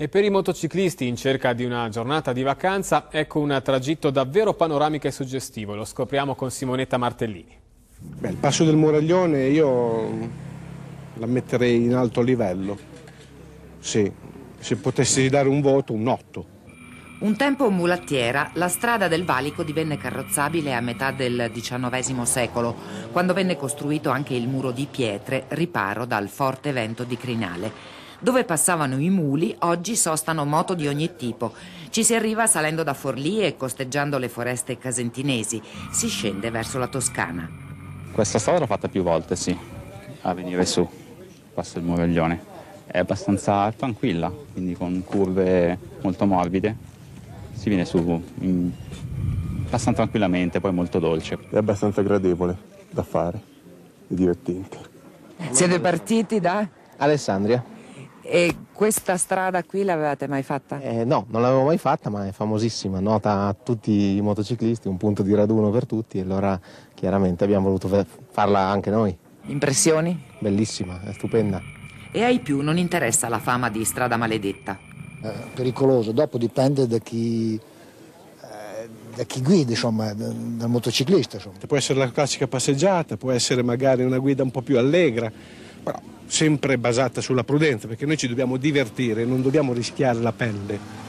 E per i motociclisti in cerca di una giornata di vacanza, ecco un tragitto davvero panoramico e suggestivo. Lo scopriamo con Simonetta Martellini. Beh, il passo del Muraglione io la metterei in alto livello. Sì, se potessi dare un voto, un 8. Un tempo mulattiera, la strada del Valico divenne carrozzabile a metà del XIX secolo, quando venne costruito anche il muro di pietre, riparo dal forte vento di crinale. Dove passavano i muli, oggi sostano moto di ogni tipo. Ci si arriva salendo da Forlì e costeggiando le foreste casentinesi. Si scende verso la Toscana. Questa strada l'ho fatta più volte, sì, a venire su, passo il Muraglione. È abbastanza tranquilla, quindi con curve molto morbide. Si viene su in... abbastanza tranquillamente, poi molto dolce. È abbastanza gradevole da fare, è divertente. Siete partiti da? Alessandria. E questa strada qui l'avevate mai fatta? Eh, no, non l'avevo mai fatta, ma è famosissima, nota a tutti i motociclisti, un punto di raduno per tutti, e allora chiaramente abbiamo voluto farla anche noi. Impressioni? Bellissima, è stupenda. E ai più non interessa la fama di strada maledetta. Eh, pericoloso, dopo dipende da chi, eh, da chi guida, insomma, dal motociclista. Insomma. Può essere la classica passeggiata, può essere magari una guida un po' più allegra, sempre basata sulla prudenza, perché noi ci dobbiamo divertire, non dobbiamo rischiare la pelle.